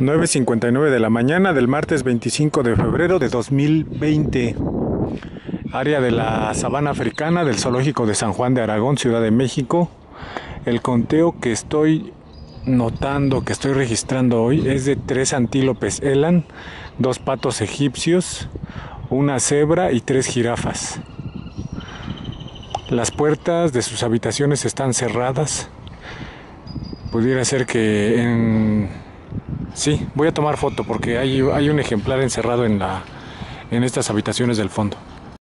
9.59 de la mañana del martes 25 de febrero de 2020. Área de la sabana africana del zoológico de San Juan de Aragón, Ciudad de México. El conteo que estoy notando, que estoy registrando hoy, es de tres antílopes elan, dos patos egipcios, una cebra y tres jirafas. Las puertas de sus habitaciones están cerradas. Pudiera ser que en Sí, voy a tomar foto porque hay, hay un ejemplar encerrado en, la, en estas habitaciones del fondo.